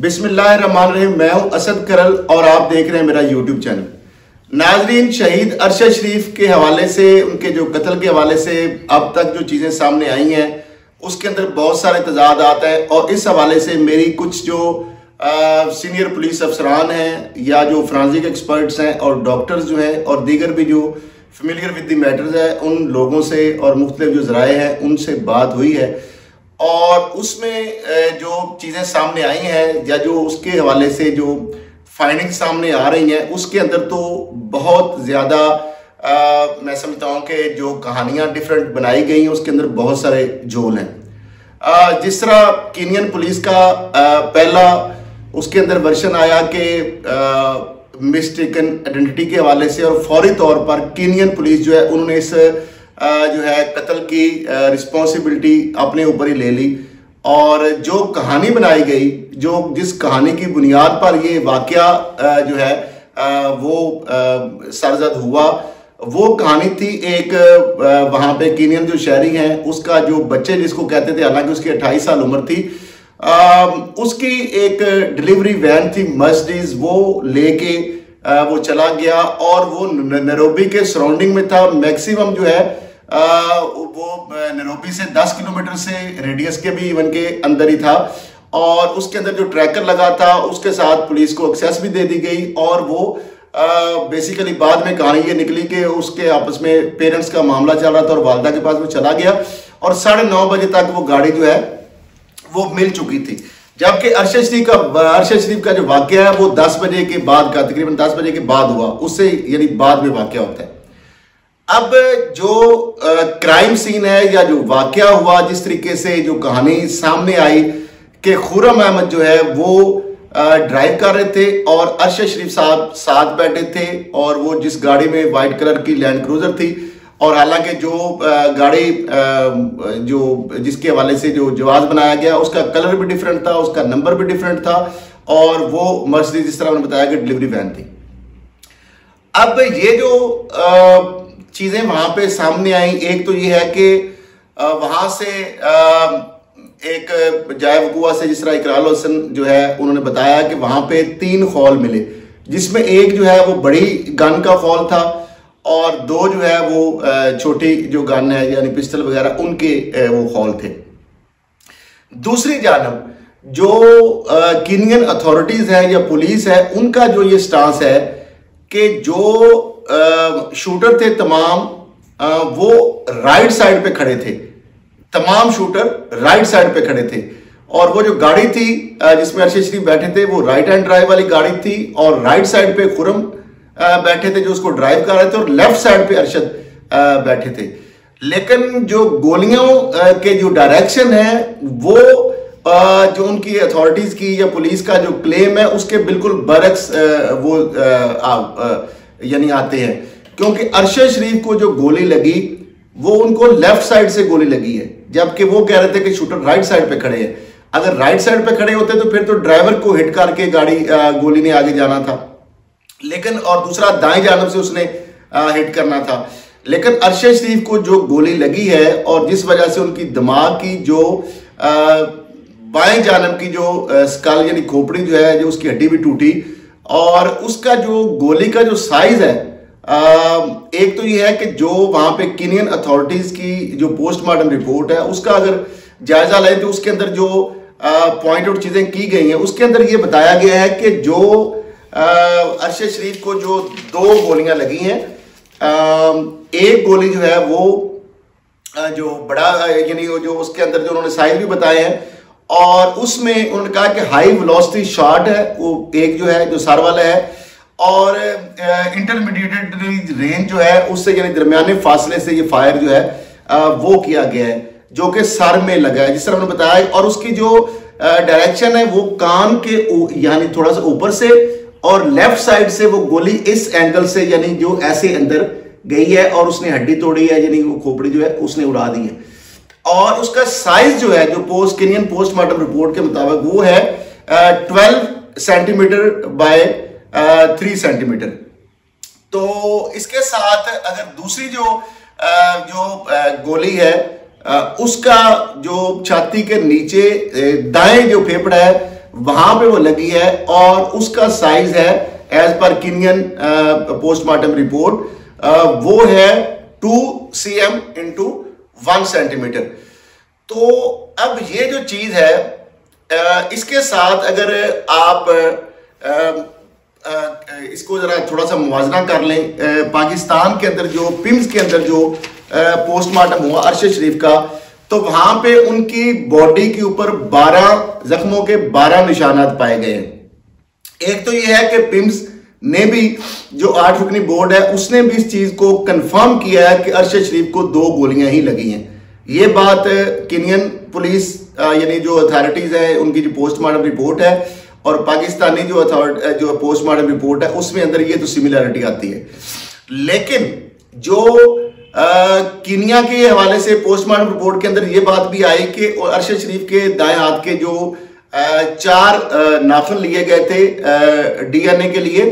बिस्मिल्लाहिर्रहमानिर्रहीम मैं हूँ असद करल और आप देख रहे हैं मेरा यूट्यूब चैनल नाजरीन शहीद अरशद शरीफ के हवाले से उनके जो कत्ल के हवाले से अब तक जो चीज़ें सामने आई हैं उसके अंदर बहुत सारे तजाद आता है और इस हवाले से मेरी कुछ जो आ, सीनियर पुलिस अफसरान हैं या जो फ्रांसिक एक्सपर्ट्स हैं और डॉक्टर्स जो हैं और दीगर भी जो फेमिलियर विद द मैटर्स है उन लोगों से और मुख्तलिफ़ जो जराए हैं उनसे बात हुई है। और उसमें जो चीज़ें सामने आई हैं या जो उसके हवाले से जो फाइंडिंग सामने आ रही हैं उसके अंदर तो बहुत ज़्यादा मैं समझता हूँ कि जो कहानियाँ डिफरेंट बनाई गई हैं उसके अंदर बहुत सारे जोल हैं। जिस तरह कीनियन पुलिस का आ, पहला उसके अंदर वर्षन आया कि मिस्टेकन आइडेंटिटी के हवाले से और फौरी तौर पर कीनियन पुलिस जो है उन्होंने इस जो है कत्ल की रिस्पॉन्सिबिलिटी अपने ऊपर ही ले ली। और जो कहानी बनाई गई जो जिस कहानी की बुनियाद पर ये वाक्य जो है वो सरजद हुआ वो कहानी थी एक वहाँ पे कीनियन जो शहरी हैं उसका जो बच्चे जिसको कहते थे हालाँकि उसकी 28 साल उम्र थी आ, उसकी एक डिलीवरी वैन थी मर्सिडीज वो लेके वो चला गया और वो नरोबी के सराउंडिंग में था मैक्सिमम जो है वो नरोबी से 10 किलोमीटर से रेडियस के भी इवन के अंदर ही था। और उसके अंदर जो ट्रैकर लगा था, उसके साथ पुलिस को एक्सेस भी दे दी गई और वो बेसिकली बाद में कहानी ये निकली कि उसके आपस में पेरेंट्स का मामला चल रहा था और वालदा के पास वो चला गया और साढ़े नौ बजे तक वो गाड़ी जो है, वो मिल चुकी थी। जबकि अरशद शरीफ का, अरशद शरीफ का जो वाक्य है, वो 10 बजे के बाद का, तकरीबन 10 बजे के बाद हुआ। उससे यानी बाद में वाक्य होता है। अब जो क्राइम सीन है या जो वाक्य हुआ, जिस तरीके से जो कहानी सामने आई कि खुरम अहमद जो है वो ड्राइव कर रहे थे और अरशद शरीफ साहब साथ बैठे थे और वो जिस गाड़ी में व्हाइट कलर की लैंड क्रूजर थी और हालाँकि जो गाड़ी जो, जिसके हवाले से जो जवाब बनाया गया, उसका कलर भी डिफरेंट था, उसका नंबर भी डिफरेंट था और वो मर्सिडीज जिस तरह उन्होंने बताया कि डिलीवरी वैन थी। अब ये जो चीज़ें वहाँ पे सामने आई। एक तो ये है कि वहाँ से एक जाय वकुआ से जिस तरह इकराल हसन जो है, उन्होंने बताया कि वहाँ पे तीन खौल मिले, जिसमें एक जो है वो बड़ी गन का खौल था और दो जो है वो छोटी जो गन है, यानी पिस्टल वगैरह, उनके वो खौल थे। दूसरी जानब, जो कीनियन अथॉरिटीज है या पुलिस है, उनका जो ये स्टांस है कि जो शूटर थे तमाम वो राइट साइड पे खड़े थे। तमाम शूटर राइट साइड पे खड़े थे। और वो जो गाड़ी थी जिसमें अरशद शरीफ बैठे थे, वो राइट हैंड ड्राइव वाली गाड़ी थी और राइट साइड पे खुरम बैठे थे जो उसको ड्राइव कर रहे थे और लेफ़्ट साइड पे अरशद बैठे थे। लेकिन जो गोलियों के जो डायरेक्शन है, वो जो उनकी अथॉरिटीज की या पुलिस का जो क्लेम है, उसके बिल्कुल बरक्स वो यानी आते हैं। क्योंकि अरशद शरीफ को जो गोली लगी, वो उनको लेफ़्ट साइड से गोली लगी है। जबकि वो कह रहे थे कि शूटर राइट साइड पे खड़े हैं। अगर राइट साइड पे खड़े होते तो फिर तो ड्राइवर को हिट करके गाड़ी गोली ने आगे जाना था। लेकिन, और दूसरा दाएँ जानब से उसने हिट करना था। लेकिन अरशद शरीफ को जो गोली लगी है, और जिस वजह से उनकी दिमाग की जो बाएँ जानब की जो स्कल यानी खोपड़ी जो है, जो उसकी हड्डी भी टूटी और उसका जो गोली का जो साइज़ है एक तो ये है कि जो वहाँ पे किनियन अथॉरिटीज की जो पोस्टमार्टम रिपोर्ट है, उसका अगर जायजा लें तो उसके अंदर जो पॉइंट आउट चीज़ें की गई हैं, उसके अंदर ये बताया गया है कि जो अरशद शरीफ को जो दो गोलियाँ लगी हैं एक गोली जो है वो जो बड़ा, यानी जो उसके अंदर जो उन्होंने साइज़ भी बताए हैं और उसमें उन्होंने कहा कि हाई वेलोसिटी शॉट है, वो एक जो है, जो सर वाला है, और इंटरमीडिएटेड रेंज जो है, उससे यानी दरमियाने फासले से ये फायर जो है वो किया गया है, जो कि सर में लगा है। जिस तरह उन्होंने बताया, और उसकी जो डायरेक्शन है, वो कान के यानी थोड़ा सा ऊपर से, और लेफ़्ट साइड से वो गोली इस एंगल से, यानी जो ऐसे अंदर गई है, और उसने हड्डी तोड़ी है, यानी वो खोपड़ी जो है, उसने उड़ा दी है। और उसका साइज़ जो है, जो पोस्ट केनियन पोस्टमार्टम रिपोर्ट के मुताबिक वो है twelve centimetre by three centimetre तो इसके साथ अगर दूसरी जो जो गोली है उसका जो छाती के नीचे दाएँ जो फेफड़ा है, वहाँ पे वो लगी है और उसका साइज़ है एज पर किनियन पोस्टमार्टम रिपोर्ट वो है two C M into one centimetre. तो अब ये जो चीज़ है इसके साथ अगर आप इसको जरा थोड़ा सा मुवजना कर लें पाकिस्तान के अंदर जो, पिम्स के अंदर जो पोस्टमार्टम हुआ अरशद शरीफ का तो वहाँ पे उनकी बॉडी के ऊपर 12 जख्मों के 12 निशानात पाए गए एक तो यह है कि पिम्स ने भी जो आठ रुकनी बोर्ड है, उसने भी इस चीज़ को कंफर्म किया है कि अरशद शरीफ को दो गोलियाँ ही लगी हैं। ये बात किनियन पुलिस यानी जो अथॉरिटीज है, उनकी जो पोस्टमार्टम रिपोर्ट है और पाकिस्तानी जो अथॉरिटी जो पोस्टमार्टम रिपोर्ट है, उसमें अंदर ये तो सिमिलरिटी आती है। लेकिन जो किनिया के हवाले से पोस्टमार्टम रिपोर्ट के अंदर ये बात भी आई कि अरशद शरीफ के दाएँ हाथ के जो चार नाखन लिए गए थे डीएनए के लिए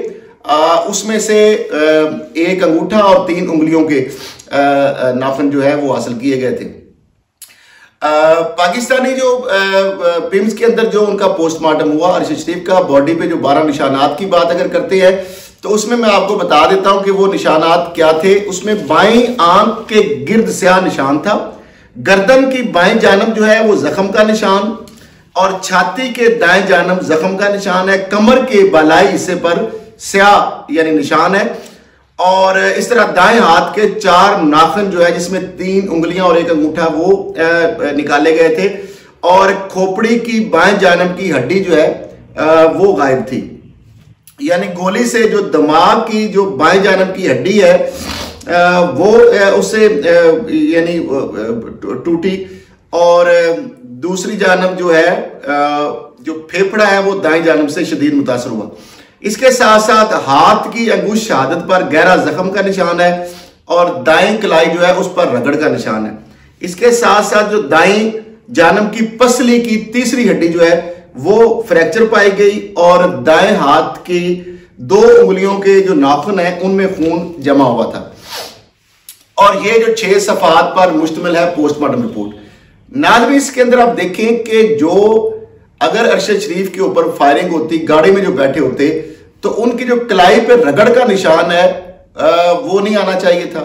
उसमें से एक अंगूठा और तीन उंगलियों के नाफन जो है वो हासिल किए गए थे। पाकिस्तानी जो पिम्स के अंदर जो उनका पोस्टमार्टम हुआ, अरशद शरीफ का, बॉडी पे जो बारह निशानात की बात अगर करते हैं तो उसमें मैं आपको बता देता हूँ कि वो निशानात क्या थे। उसमें बाएँ आँख के गिर्द स्याह निशान था, गर्दन की बाएँ जानब जो है वो जख्म का निशान, और छाती के दाएँ जानब जख्म का निशान है, कमर के बलाई हिस्से पर स्याह यानी निशान है। और इस तरह दाएँ हाथ के चार नाखन जो है, जिसमें तीन उंगलियाँ और एक अंगूठा, वो निकाले गए थे। और खोपड़ी की बाएँ जानब की हड्डी जो है वो गायब थी। यानी गोली से जो दिमाग की जो बाएँ जानब की हड्डी है वो उससे यानी टूटी। और दूसरी जानब जो है जो फेफड़ा है, वो दाएँ जानब से शदीद मुतासर हुआ। इसके साथ साथ हाथ की अंगुश शहादत पर गहरा जख्म का निशान है और दाएँ कलाई जो है उस पर रगड़ का निशान है। इसके साथ साथ जो दाएँ जानम की पसली की तीसरी हड्डी जो है, वो फ्रैक्चर पाई गई और दाएँ हाथ की दो उंगलियों के जो नाखून है, उनमें खून जमा हुआ था। और ये जो छह सफात पर मुश्तमिल है पोस्टमार्टम रिपोर्ट। नाजमी इसके अंदर आप देखें कि जो अगर अरशद शरीफ के ऊपर फायरिंग होती, गाड़ी में जो बैठे होते तो उनकी जो कलाई पे रगड़ का निशान है वो नहीं आना चाहिए था।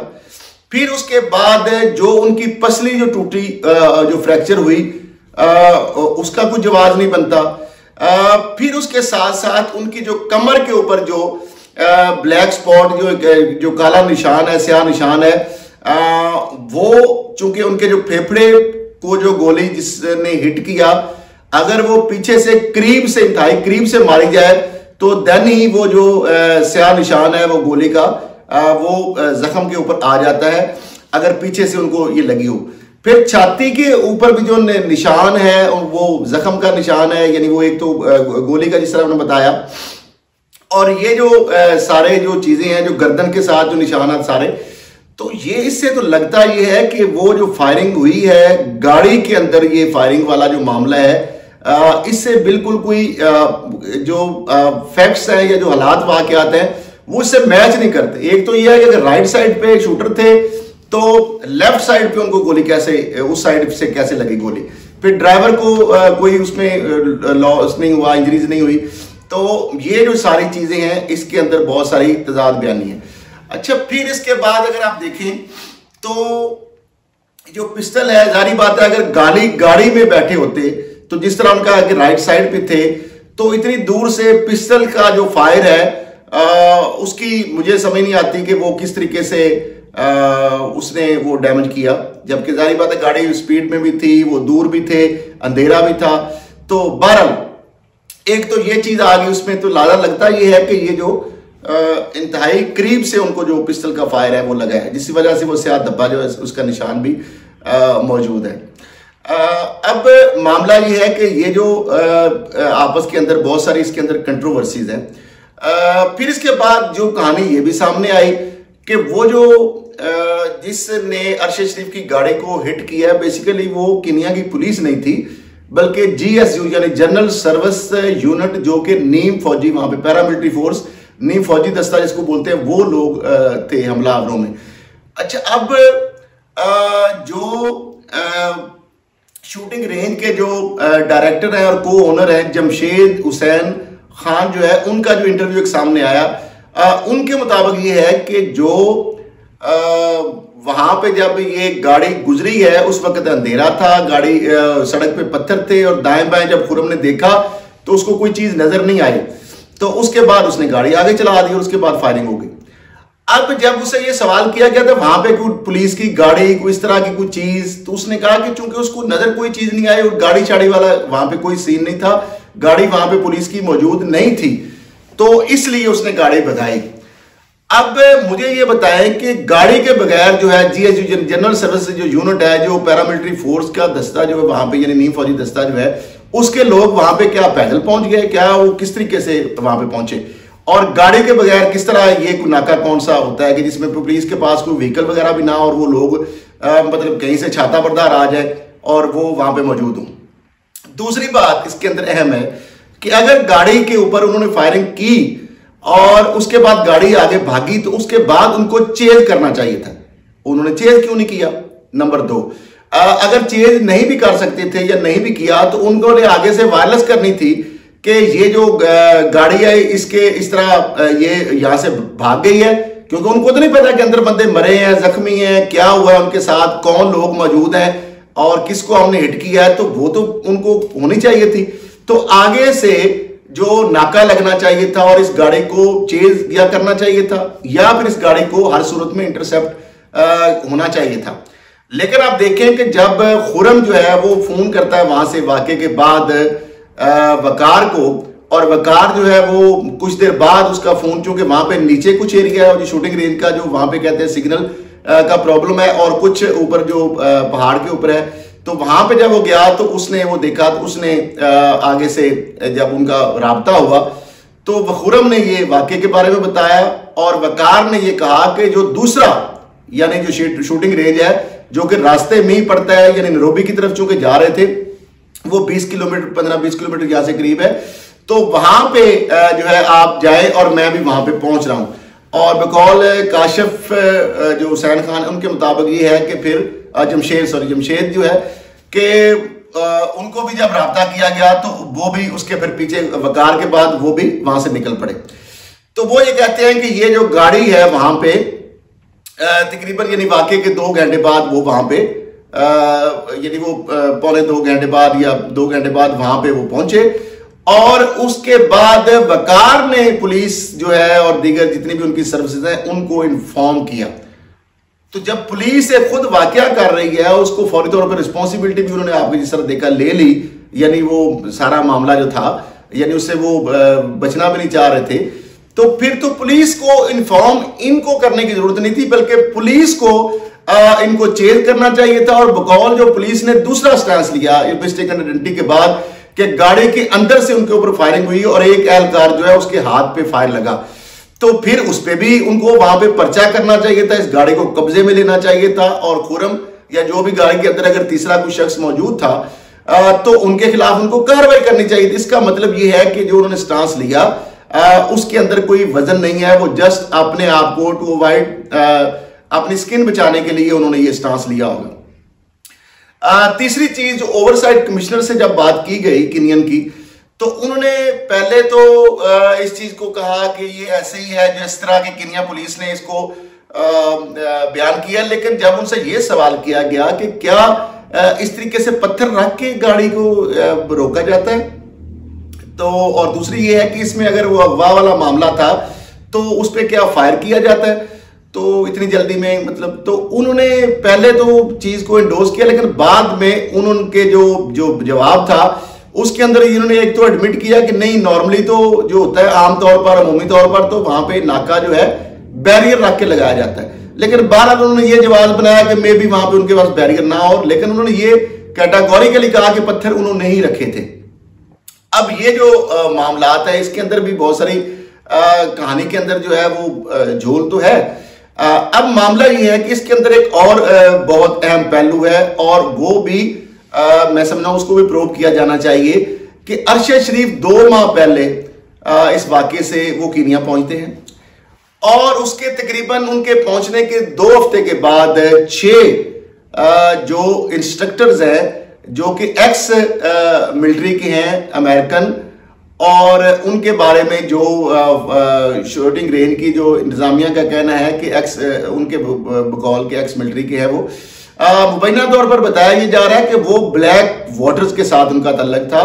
फिर उसके बाद जो उनकी पसली जो टूटी जो फ्रैक्चर हुई उसका कुछ जवाब नहीं बनता। फिर उसके साथ साथ उनकी जो कमर के ऊपर जो ब्लैक स्पॉट जो जो काला निशान है, स्याह निशान है वो चूँकि उनके जो फेफड़े को जो गोली जिसने हिट किया, अगर वो पीछे से करीब से, इंतहाई करीब से मारी जाए तो देन ही वो जो स्याह निशान है, वो गोली का वो जख्म के ऊपर आ जाता है, अगर पीछे से उनको ये लगी हो। फिर छाती के ऊपर भी जो निशान है वो जख्म का निशान है, यानी वो एक तो गोली का जिस तरह उन्होंने बताया, और ये जो सारे जो चीज़ें हैं, जो गर्दन के साथ जो निशान है सारे तो ये इससे तो लगता ये है कि वो जो फायरिंग हुई है, गाड़ी के अंदर ये फायरिंग वाला जो मामला है इससे बिल्कुल कोई जो फैक्ट्स हैं या जो हालात वाकत हैं, वो इससे मैच नहीं करते। एक तो ये है कि अगर राइट साइड पे शूटर थे तो लेफ़्ट साइड पे उनको गोली कैसे, उस साइड से कैसे लगी गोली? फिर ड्राइवर को कोई उसमें लॉस नहीं हुआ इंजरीज नहीं हुई। तो ये जो सारी चीज़ें हैं, इसके अंदर बहुत सारी तजाद बयानी है। अच्छा फिर इसके बाद अगर आप देखें तो जो पिस्टल है, जारी बात है, अगर गाड़ी गाड़ी में बैठे होते तो जिस तरह उनका कि राइट साइड पे थे तो इतनी दूर से पिस्टल का जो फायर है आ, उसकी मुझे समझ नहीं आती कि वो किस तरीके से आ, उसने वो डैमेज किया। जबकि जारी बात है गाड़ी स्पीड में भी थी वो दूर भी थे अंधेरा भी था। तो बहरल एक तो ये चीज़ आ गई उसमें तो लाला लगता ये है कि ये जो इंतहाई करीब से उनको जो पिस्टल का फायर है वो लगा है। जिसकी वजह से वो सियाह धब्बा जो है उसका निशान भी मौजूद है। अब मामला ये है कि ये जो आपस के अंदर बहुत सारी इसके अंदर कंट्रोवर्सीज हैं। फिर इसके बाद जो कहानी ये भी सामने आई कि वो जो जिसने अरशद शरीफ की गाड़ी को हिट किया बेसिकली वो किनिया की पुलिस नहीं थी, बल्कि जीएसयू यानी जनरल सर्विस यूनिट जो कि नीम फौजी, वहाँ पे पैरामिलिट्री फोर्स नीम फौजी दस्ता जिसको बोलते हैं, वो लोग थे हमलावरों में। अच्छा अब जो शूटिंग रेंज के जो डायरेक्टर हैं और को ओनर हैं जमशेद हुसैन खान जो है उनका जो इंटरव्यू एक सामने आया। आ, उनके मुताबिक ये है कि जो आ, वहाँ पे जब ये गाड़ी गुजरी है उस वक्त अंधेरा था गाड़ी आ, सड़क पे पत्थर थे और दाएँ बाएँ जब खुरम ने देखा तो उसको कोई चीज़ नज़र नहीं आई। तो उसके बाद उसने गाड़ी आगे चला दी और उसके बाद फायरिंग हो गई। अब जब उसे ये सवाल किया गया था, वहाँ पे कोई पुलिस की गाड़ी, कोई इस तरह की कोई चीज़ तो उसने कहा कि चूँकि उसको नज़र कोई चीज़ नहीं आई और गाड़ी चाड़ी वाला, वहाँ पे कोई सीन नहीं था, गाड़ी वहाँ पे पुलिस की मौजूद नहीं थी तो इसलिए उसने गाड़ी बधाई। अब मुझे ये बताएँ कि गाड़ी के बगैर जो है जीएसयू जनरल सर्विस जो यूनिट है, जो पैरामिलिट्री फोर्स का दस्ता जो है, वहाँ पे यानी नीम फौजी दस्ता जो है, उसके लोग वहाँ पे क्या पैदल पहुँच गए, क्या वो किस तरीके से वहाँ पे पहुँचे? और गाड़ी के बगैर किस तरह ये नाका कौन सा होता है कि जिसमें पुलिस के पास कोई व्हीकल वगैरह भी ना और वो लोग आ, मतलब कहीं से छाता बरदार आ जाए और वो वहाँ पे मौजूद हो? दूसरी बात इसके अंदर अहम है कि अगर गाड़ी के ऊपर उन्होंने फायरिंग की और उसके बाद गाड़ी आगे भागी तो उसके बाद उनको चेज करना चाहिए था। उन्होंने चेज क्यों नहीं किया? नंबर दो अगर चेज नहीं भी कर सकते थे या नहीं भी किया तो उनको आगे से वायरलेस करनी थी कि ये जो गाड़ी है, इसके इस तरह ये यहाँ से भाग गई है, क्योंकि उनको तो नहीं पता कि अंदर बंदे मरे हैं, जख्मी हैं, क्या हुआ है उनके साथ, कौन लोग मौजूद हैं, और किसको हमने हिट किया है तो वो तो उनको होनी चाहिए थी। तो आगे से जो नाका लगना चाहिए था और इस गाड़ी को चेज या करना चाहिए था, या फिर इस गाड़ी को हर सूरत में इंटरसेप्ट होना चाहिए था। लेकिन आप देखें कि जब खुरम जो है, वो फ़ोन करता है वहाँ से वाक्य के बाद वकार को, और वकार जो है वो कुछ देर बाद उसका फ़ोन चूँकि वहाँ पे नीचे कुछ एरिया है और जो शूटिंग रेंज का जो वहाँ पे कहते हैं सिग्नल का प्रॉब्लम है और कुछ ऊपर जो पहाड़ के ऊपर है तो वहाँ पे जब वो गया तो उसने वो देखा तो उसने आगे से जब उनका रबता हुआ तो वखुरम ने ये वाक्य के बारे में बताया और वकार ने ये कहा कि जो दूसरा, यानी जो शूटिंग रेंज है, जो कि रास्ते में ही पड़ता है, यानी नरोबी की तरफ़ चूँकि जा रहे थे वो 20 किलोमीटर 15-20 किलोमीटर यहाँ से करीब है। तो वहाँ पे जो है, आप जाए और मैं भी वहाँ पे पहुँच रहा हूँ। और बकौल काशिफ जो हुसैन खान, उनके मुताबिक ये है कि फिर जमशेद सॉरी जमशेद जो है कि उनको भी जब रहा किया गया तो वो भी उसके फिर पीछे वकार के बाद वो भी वहाँ से निकल पड़े। तो वो ये कहते हैं कि ये जो गाड़ी है वहाँ पे तकरीबन यानी वाकई के दो घंटे बाद वो वहाँ पे यानी वो पौने दो घंटे बाद या दो घंटे बाद वहाँ पे वो पहुँचे। और उसके बाद वकार ने पुलिस जो है और दीगर जितनी भी उनकी सर्विसेज़ हैं, उनको इन्फॉर्म किया। तो जब पुलिस खुद वाक्य कर रही है, उसको फौरी तौर पर रिस्पॉन्सिबिलिटी भी उन्होंने आपको जिस तरह देखा, ले ली। यानी वो सारा मामला जो था, यानी उससे वो बचना भी नहीं चाह रहे थे। तो फिर तो पुलिस को इन्फॉर्म इनको करने की ज़रूरत नहीं थी, बल्कि पुलिस को इनको चेज करना चाहिए था और बकौल जो पुलिस ने दूसरा स्टैंड लिया मिस्टेकन आइडेंटिटी के बाद कि गाड़ी के अंदर से उनके ऊपर फायरिंग हुई और एक एहलकार जो है उसके हाथ पे फायर लगा। तो फिर उस पर भी उनको वहाँ पे पर्चा करना चाहिए था इस गाड़ी को कब्जे में लेना चाहिए था और खुरम या जो भी गाड़ी के अंदर अगर तीसरा कोई शख्स मौजूद था आ, तो उनके खिलाफ उनको कार्रवाई करनी चाहिए थी। इसका मतलब यह है कि जो उन्होंने स्टांस लिया आ, उसके अंदर कोई वज़न नहीं है वो जस्ट अपने आप को टू अवॉइड अपनी स्किन बचाने के लिए उन्होंने ये स्टांस लिया होगा। तीसरी चीज़ ओवरसाइड कमिश्नर से जब बात की गई किनियन की तो उन्होंने पहले तो इस चीज़ को कहा कि ये ऐसे ही है, जिस तरह की किनिया पुलिस ने इसको बयान किया, लेकिन जब उनसे ये सवाल किया गया कि क्या इस तरीके से पत्थर रख के गाड़ी को रोका जाता है तो और दूसरी ये है कि इसमें अगर वो अगवा वाला मामला था तो उस पर क्या फायर किया जाता है। तो इतनी जल्दी में मतलब तो उन्होंने पहले तो चीज़ को इंडोज किया, लेकिन बाद में उन, उनके जो जो जवाब था, उसके अंदर इन्होंने एक तो एडमिट किया कि नहीं नॉर्मली तो जो होता है, आमतौर पर, अमूमी तौर पर तो वहाँ पे नाका जो है बैरियर रख के लगाया जाता है। लेकिन बार उन्होंने ये जवाब बनाया कि मे भी वहाँ पे उनके पास बैरियर ना हो, लेकिन उन्होंने ये कैटागोरिकली कहा कि पत्थर उन्होंने नहीं रखे थे। अब ये जो मामला है, इसके अंदर भी बहुत सारी कहानी के अंदर जो है, वो झोल तो है अब मामला ये है कि इसके अंदर एक और बहुत अहम पहलू है और वो भी मैं समझा उसको भी प्रूव किया जाना चाहिए कि अरशद शरीफ दो माह पहले इस वाक्य से वो कीनिया पहुँचते हैं और उसके तकरीबन उनके पहुँचने के दो हफ़्ते के बाद छह जो इंस्ट्रक्टर्स हैं, जो कि एक्स मिलिट्री के हैं अमेरिकन और उनके बारे में जो शूटिंग रेंज की जो इंतजामिया का कहना है कि एक्स उनके बकौल के एक्स मिलिट्री के हैं वो। मुबैना तौर पर बताया ये जा रहा है कि वो ब्लैक वाटर्स के साथ उनका तल्लक था।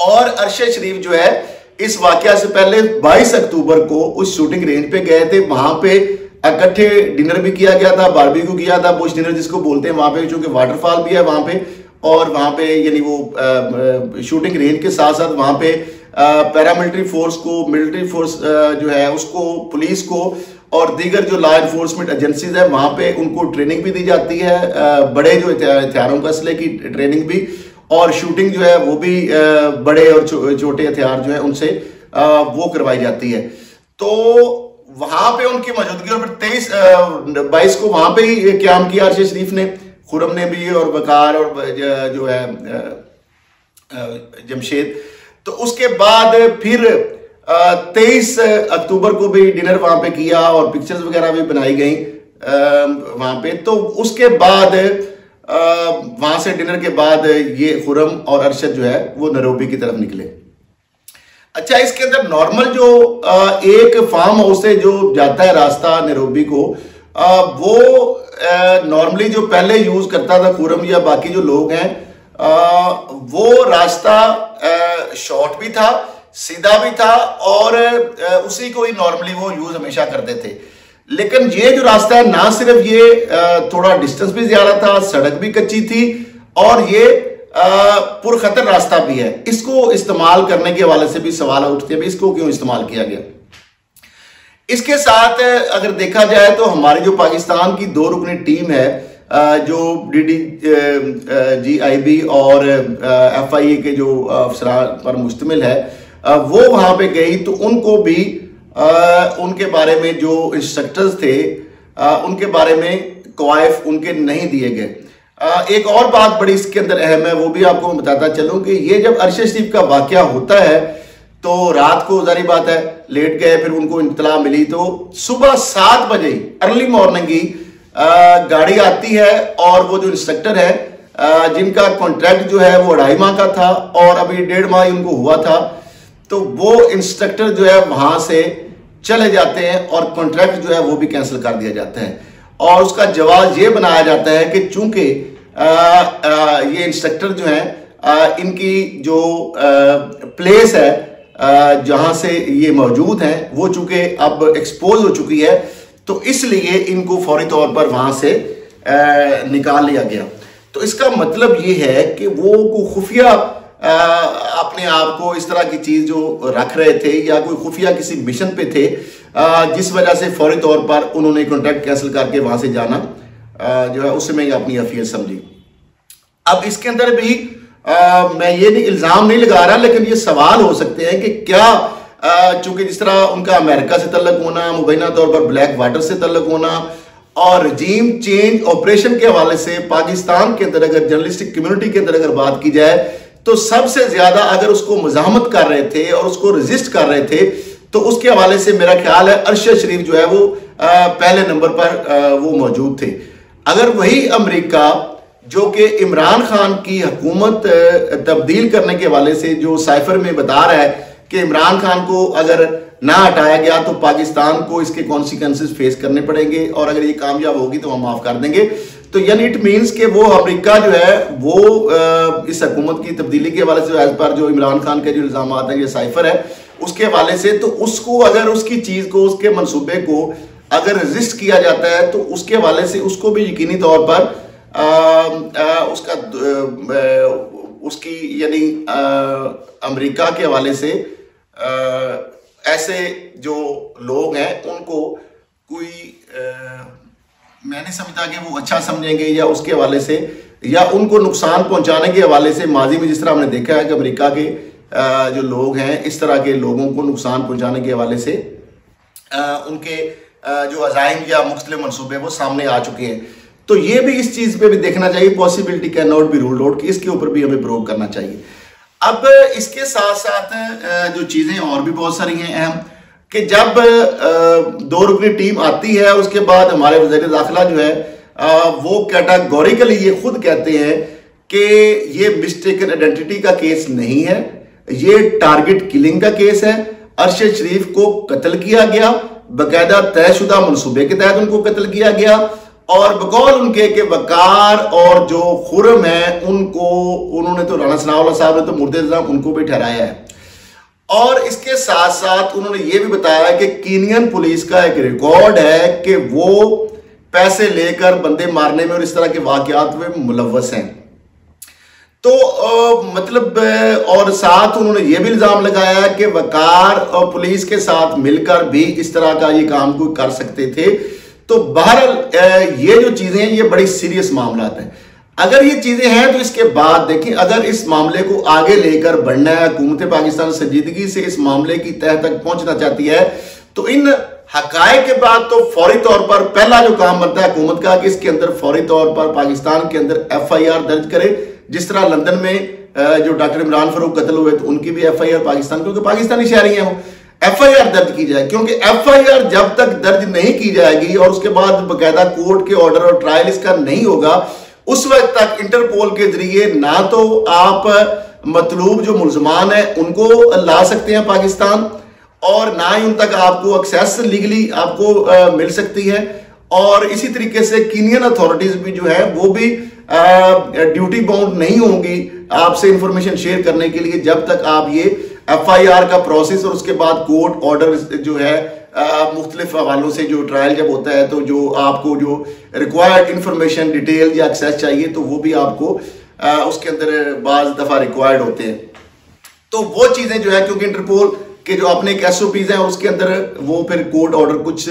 और अरशद शरीफ जो है, इस वाक्य से पहले 22 अक्टूबर को उस शूटिंग रेंज पे गए थे। वहाँ पे इकट्ठे डिनर भी किया गया था, बारबेक्यू किया था, बुश डिनर जिसको बोलते हैं, वहाँ पे चूँकि वाटरफॉल भी है वहाँ पे। और वहाँ पे, यानी वो शूटिंग रेंज के साथ साथ वहाँ पे पैरामिलिट्री फोर्स को मिलिट्री फोर्स जो है, उसको पुलिस को और दीगर जो लॉ इन्फोर्समेंट एजेंसीज है, वहाँ पे उनको ट्रेनिंग भी दी जाती है बड़े जो हथियारों का असले की ट्रेनिंग भी और शूटिंग जो है, वो भी बड़े और छोटे हथियार जो है, उनसे वो करवाई जाती है। तो वहाँ पे उनकी मौजूदगी और फिर तेईस बाईस को वहाँ पे ही क्याम किया अरशद शरीफ ने। खुरम ने भी और बकार और जो है जमशेद। तो उसके बाद फिर तेईस अक्टूबर को भी डिनर वहाँ पे किया और पिक्चर्स वगैरह भी बनाई गई वहाँ पे। तो उसके बाद वहाँ से डिनर के बाद ये खुरम और अरशद जो है, वो नरोबी की तरफ़ निकले। अच्छा इसके अंदर नॉर्मल जो एक फार्म हाउस से जो जाता है रास्ता नरोबी को वो नॉर्मली जो पहले यूज़ करता था खुरम या बाकी जो लोग हैं वो रास्ता शॉर्ट भी था, सीधा भी था और उसी को ही नॉर्मली वो यूज़ हमेशा करते थे। लेकिन ये जो रास्ता है, ना सिर्फ़ ये थोड़ा डिस्टेंस भी ज़्यादा था, सड़क भी कच्ची थी और ये पुरखतर रास्ता भी है। इसको इस्तेमाल करने के हवाले से भी सवाल उठते हैं, इसको क्यों इस्तेमाल किया गया? इसके साथ अगर देखा जाए तो हमारी जो पाकिस्तान की दो रुकनी टीम है जो D D G I B और एफ़ आई ए के जो अफसरा पर मुश्तमिल है वो वहाँ पे गई तो उनको भी उनके बारे में जो इंस्ट्रक्टर्स थे उनके बारे में क्वाइफ उनके नहीं दिए गए। एक और बात बड़ी इसके अंदर अहम है, वो भी आपको मैं बताता चलूँ कि ये जब अरशद शरीफ का वाक्य होता है तो रात को जारी बात है लेट गए फिर उनको इतला मिली तो सुबह सात बजे अर्ली मॉर्निंग ही गाड़ी आती है और वो जो इंस्ट्रक्टर है जिनका कॉन्ट्रैक्ट जो है वो अढ़ाई माह का था और अभी डेढ़ माह उनको हुआ था तो वो इंस्ट्रक्टर जो है वहाँ से चले जाते हैं और कॉन्ट्रैक्ट जो है वो भी कैंसिल कर दिया जाता है। और उसका जवाब ये बनाया जाता है कि चूँकि ये इंस्ट्रक्टर जो है आ, इनकी जो आ, प्लेस है जहाँ से ये मौजूद हैं, वो चूँकि अब एक्सपोज हो चुकी है तो इसलिए इनको फौरी तौर पर वहाँ से निकाल लिया गया। तो इसका मतलब ये है कि वो खुफिया अपने आप को इस तरह की चीज़ जो रख रहे थे या कोई खुफिया किसी मिशन पे थे जिस वजह से फौरी तौर पर उन्होंने कॉन्ट्रैक्ट कैंसिल करके वहाँ से जाना जो है, उससे मैं अपनी अफियत समझी। अब इसके अंदर भी आ, मैं ये नहीं इल्ज़ाम नहीं लगा रहा लेकिन ये सवाल हो सकते हैं कि क्या चूँकि जिस तरह उनका अमेरिका से तल्लक होना मुबैना तौर पर ब्लैक वाटर से तल्लक होना और रजीम चेंज ऑपरेशन के हवाले से पाकिस्तान के अंदर अगर जर्नलिस्टिक कम्युनिटी के अंदर अगर बात की जाए तो सबसे ज़्यादा अगर उसको मजामत कर रहे थे और उसको रजिस्ट कर रहे थे तो उसके हवाले से मेरा ख्याल है अरशद शरीफ जो है वो पहले नंबर पर वो मौजूद थे। अगर वही अमेरिका जो कि इमरान खान की हुकूमत तब्दील करने के हवाले से जो साइफर में बता रहा है कि इमरान खान को अगर ना हटाया गया तो पाकिस्तान को इसके कॉन्सिक्वेंसेस फेस करने पड़ेंगे और अगर ये कामयाब होगी तो हम माफ़ कर देंगे। तो यानी इट मीन्स कि वो अमेरिका जो है, वो इस हकूमत की तब्दीली के हवाले से एज पर जो इमरान खान के जो इल्ज़ाम हैं, ये साइफर है, उसके हवाले से तो उसको अगर उसकी चीज़ को, उसके मनसूबे को अगर रजिस्ट किया जाता है तो उसके हवाले से उसको भी यकीनी तौर पर उसका उसकी यानी अमेरिका के हवाले से ऐसे जो लोग हैं उनको कोई आ, मैं नहीं कि वो अच्छा समझेंगे या उसके हवाले से या उनको नुकसान पहुँचाने के हवाले से माजी में जिस तरह हमने देखा है कि अमेरिका के जो लोग हैं इस तरह के लोगों को नुकसान पहुँचाने के हवाले से उनके जो अजाइम या मुख्तलि मनसूबे वो सामने आ चुके हैं। तो ये भी इस चीज़ पे भी देखना चाहिए possibility can not be rule out कि इसके ऊपर भी हमें प्रोव करना चाहिए। अब इसके साथ साथ जो चीज़ें और भी बहुत सारी हैं, अहम, कि जब दो रुकनी टीम आती है, उसके बाद हमारे वज़ीर दाखिला जो है वो कैटागोरिकली ये खुद कहते हैं कि ये मिस्टेकन आइडेंटिटी का केस नहीं है, ये टारगेट किलिंग का केस है। अरशद शरीफ को कत्ल किया गया, बकायदा तयशुदा मनसूबे के तहत उनको कत्ल किया गया। और बकौल उनके के वकार और जो खुरम है उनको उन्होंने तो राना सनाउल्ला साहब ने तो मुर्दे उनको भी ठहराया है। और इसके साथ साथ उन्होंने ये भी बताया कि कीनियन पुलिस का एक रिकॉर्ड है कि वो पैसे लेकर बंदे मारने में और इस तरह के वाकयात में मुलवस हैं। तो आ, मतलब और साथ उन्होंने ये भी इल्ज़ाम लगाया कि वकार और पुलिस के साथ मिलकर भी इस तरह का ये काम कोई कर सकते थे। तो बहरहाल ये जो चीज़ें हैं, ये बड़ी सीरियस मामला है। अगर ये चीज़ें हैं तो इसके बाद देखिए अगर इस मामले को आगे लेकर बढ़ना है, हुकूमत पाकिस्तान संजीदगी से इस मामले की तह तक पहुँचना चाहती है तो इन हकाय के बाद तो फौरी तौर पर पहला जो काम बनता है हुकूमत का, कि इसके अंदर फौरी तौर पर पाकिस्तान के अंदर एफ़ आई आर दर्ज करे। जिस तरह लंदन में जो डॉक्टर इमरान फरूक कत्ल हुए तो उनकी भी एफ़ आई आर पाकिस्तान, क्योंकि पाकिस्तानी शहरी है वो। एफआईआर दर्ज की जाए क्योंकि एफआईआर जब तक दर्ज नहीं की जाएगी और उसके बाद बकायदा कोर्ट के ऑर्डर और ट्रायल इसका नहीं होगा उस वक्त तक इंटरपोल के ज़रिए ना तो आप मतलूब जो मुलजमान है उनको ला सकते हैं पाकिस्तान और ना ही उन तक आपको एक्सेस लीगली आपको आ, मिल सकती है। और इसी तरीके से कीनियन अथॉरिटीज भी जो है वो भी ड्यूटी बाउंड नहीं होंगी आपसे इंफॉर्मेशन शेयर करने के लिए जब तक आप ये एफआईआर का प्रोसेस और उसके बाद कोर्ट ऑर्डर जो है मुख्तलिफ़ हवालों से जो ट्रायल जब होता है तो जो आपको जो रिक्वायर्ड इंफॉर्मेशन डिटेल या एक्सेस चाहिए तो वो भी आपको आ, उसके अंदर बाज दफ़ा रिक्वायर्ड होते हैं। तो वो चीज़ें जो है क्योंकि इंटरपोल के जो अपने एक एस हैं उसके अंदर वो फिर कोर्ट ऑर्डर कुछ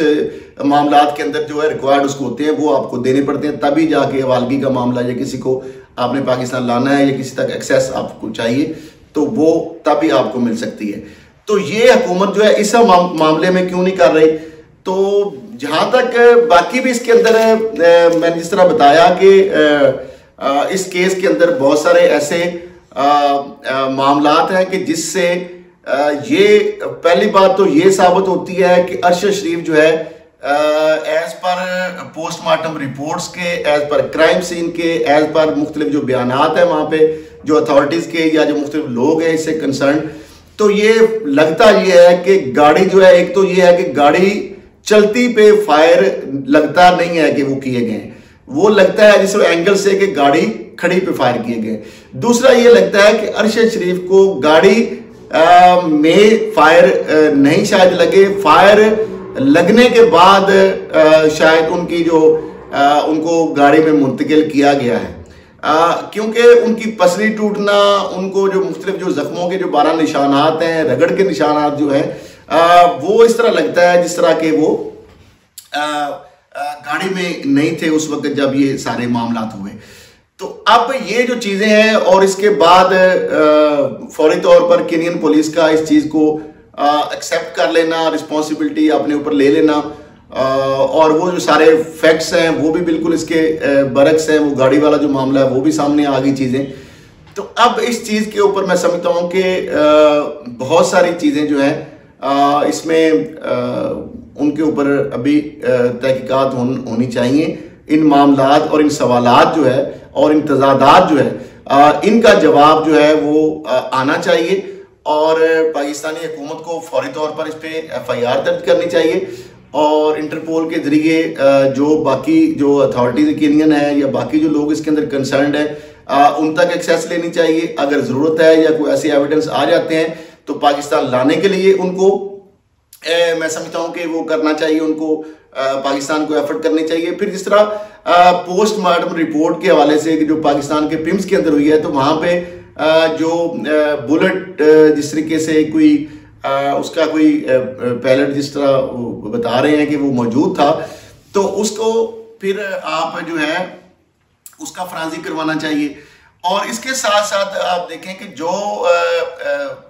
मामला के अंदर जो है रिक्वायर्ड उसको होते हैं वो आपको देने पड़ते हैं। तभी जाके हवालगी का मामला या किसी को आपने पाकिस्तान लाना है या किसी तक एक्सेस आपको चाहिए। तो वो तभी आपको मिल सकती है। तो ये हुकूमत जो है, इस मामले में क्यों नहीं कर रही? तो जहाँ तक बाकी भी इसके अंदर मैंने जिस तरह बताया कि इस केस के अंदर बहुत सारे ऐसे मामला हैं कि जिससे ये पहली बात तो ये साबित होती है कि अरशद शरीफ जो है एज पर पोस्टमार्टम रिपोर्ट्स के एज पर क्राइम सीन के एज पर मुख्तलिफ़ जो बयान है वहाँ पे जो अथॉरिटीज के या जो मुख्तलिफ़ लोग हैं इससे कंसर्न तो ये लगता ये है कि गाड़ी जो है एक तो ये है कि गाड़ी चलती पे फायर लगता नहीं है कि वो किए गए वो लगता है जिस एंगल से कि गाड़ी खड़ी पे फायर किए गए दूसरा ये लगता है कि अरशद शरीफ को गाड़ी आ, में फायर आ, नहीं शायद लगे। फायर लगने के बाद आ, शायद उनकी जो आ, उनको गाड़ी में मुंतकिल किया गया है। क्योंकि उनकी पसली टूटना, उनको जो मुख्तलिफ़ जो जख्मों के जो बारह निशानात हैं, रगड़ के निशानात जो हैं वो इस तरह लगता है जिस तरह के वो गाड़ी में नहीं थे उस वक्त जब ये सारे मामला हुए। तो अब ये जो चीज़ें हैं और इसके बाद फौरी तौर पर केनियन पुलिस का इस चीज़ को एक्सेप्ट कर लेना रिस्पॉन्सिबिलिटी अपने ऊपर ले लेना। और वो जो सारे फैक्ट्स हैं, वो भी बिल्कुल इसके बरक्स हैं, वो गाड़ी वाला जो मामला है, वो भी सामने आ गई चीज़ें। तो अब इस चीज़ के ऊपर मैं समझता हूँ कि बहुत सारी चीज़ें जो हैं इसमें उनके ऊपर अभी तहकीकत तहकीकात होनी चाहिए। इन मामला और इन सवालात जो है, और इन तजादात जो है इनका जवाब जो है, वो आना चाहिए। और पाकिस्तानी हुकूमत को फौरी तौर पर इस पर एफ़ आई आर दर्ज करनी चाहिए। और इंटरपोल के ज़रिए जो बाकी जो अथॉरिटीज केनियन है या बाकी जो लोग इसके अंदर कंसर्न है उन तक एक्सेस लेनी चाहिए। अगर ज़रूरत है या कोई ऐसे एविडेंस आ जाते हैं तो पाकिस्तान लाने के लिए उनको ए, मैं समझता हूँ कि वो करना चाहिए उनको आ, पाकिस्तान को एफर्ट करनी चाहिए। फिर जिस तरह पोस्टमार्टम रिपोर्ट के हवाले से जो पाकिस्तान के पिम्स के अंदर हुई है तो वहाँ पे आ, जो बुलेट जिस तरीके से कोई आ, उसका कोई पैलेट जिस तरह बता रहे हैं कि वो मौजूद था तो उसको फिर आप जो है उसका फ्रांसी करवाना चाहिए। और इसके साथ साथ आप देखें कि जो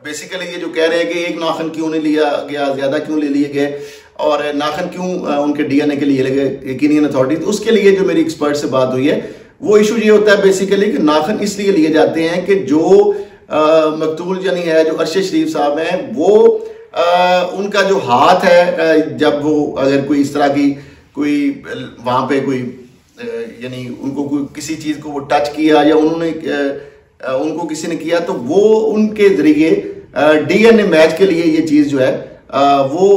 बेसिकली ये जो कह रहे हैं कि एक नाखन क्यों नहीं लिया गया ज़्यादा क्यों ले लिए गए और नाखन क्यों उनके डीएनए के लिए लगे यकीन अथॉरिटी तो उसके लिए जो मेरी एक्सपर्ट से बात हुई है वो इशू ये होता है बेसिकली कि नाखन इसलिए लिए जाते हैं कि जो मकतूल यानी है जो अरशद शरीफ साहब हैं वो आ, उनका जो हाथ है जब वो अगर कोई इस तरह की कोई वहाँ पे कोई यानी उनको कोई किसी चीज़ को वो टच किया या उन्होंने उनको किसी ने किया तो वो उनके ज़रिए डीएनए मैच के लिए ये चीज़ जो है वो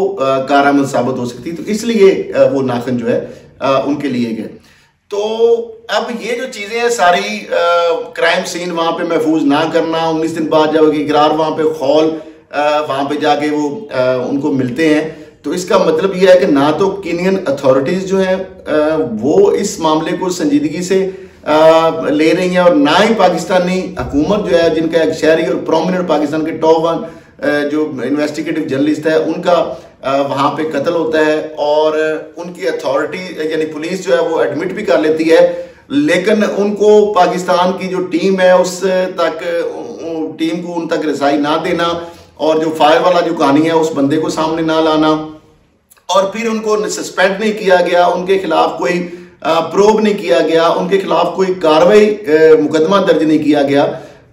कारामद साबित हो सकती तो इसलिए वो नाखन जो है उनके लिए गए। तो अब ये जो चीज़ें हैं सारी क्राइम सीन वहाँ पे महफूज ना करना उन्नीस दिन बाद जब इकरार वहाँ पे खौल वहाँ पे जाके वो आ, उनको मिलते हैं। तो इसका मतलब यह है कि ना तो कीनियन अथॉरिटीज़ जो हैं वो इस मामले को संजीदगी से आ, ले रही हैं और ना ही पाकिस्तानी हुकूमत जो है जिनका एक शहरी और प्रोमिनेंट पाकिस्तान के टॉप वन जो इन्वेस्टिगेटिव जर्नलिस्ट है उनका वहाँ पे कत्ल होता है और उनकी अथॉरिटी यानी पुलिस जो है वो एडमिट भी कर लेती है। लेकिन उनको पाकिस्तान की जो टीम है, उस तक टीम को उन तक रसाई ना देना और जो फायर वाला जो कहानी है, उस बंदे को सामने ना लाना। और फिर उनको सस्पेंड नहीं किया गया, उनके खिलाफ कोई प्रोब नहीं किया गया, उनके खिलाफ कोई कार्रवाई मुकदमा दर्ज नहीं किया गया।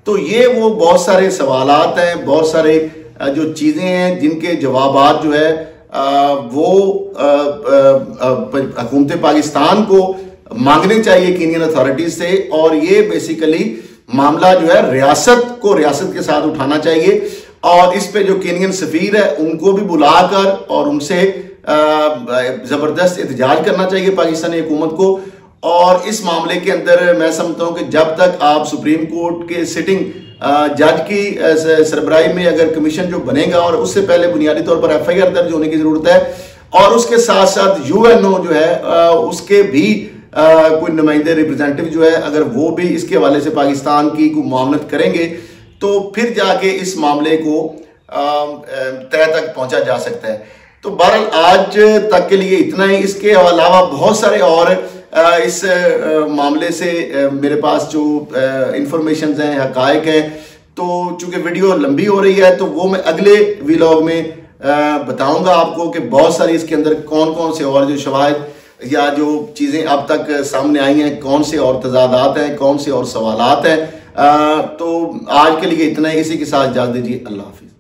तो ये वो बहुत सारे सवाल हैं, बहुत सारे जो चीज़ें हैं, जिनके जवाब जो है वो हुकूमत पाकिस्तान को मांगने चाहिए कीनियन अथॉरिटीज से, और ये बेसिकली मामला जो है, रियासत को रियासत के साथ उठाना चाहिए, और इस पे जो केनियन सफीर है, उनको भी बुलाकर और उनसे ज़बरदस्त एहतजाज करना चाहिए पाकिस्तानी हुकूमत को और इस मामले के अंदर मैं समझता हूँ कि जब तक आप सुप्रीम कोर्ट के सिटिंग जज की सरबराही में अगर कमीशन जो बनेगा और उससे पहले बुनियादी तौर पर एफ़ आई आर दर्ज होने की ज़रूरत है, और उसके साथ साथ यूएनओ जो है उसके भी कोई नुमाइंदे रिप्रेजेंटेटिव जो है, अगर वो भी इसके हवाले से पाकिस्तान की कोई मामलत करेंगे तो फिर जाके इस मामले को तय तक पहुँचा जा सकता है। तो बहरहाल आज तक के लिए इतना ही। इसके अलावा बहुत सारे और इस मामले से मेरे पास जो इंफॉर्मेशन हैं, हकायक हैं तो चूँकि वीडियो लंबी हो रही है तो वो मैं अगले व्लॉग में बताऊँगा आपको कि बहुत सारी इसके अंदर कौन कौन से और जो शवाहद या जो चीज़ें अब तक सामने आई हैं, कौन से और तजादात हैं, कौन से और सवाल हैं। तो आज के लिए इतना ही, इसी के साथ इजाज़त दीजिए, अल्लाह हाफिज़।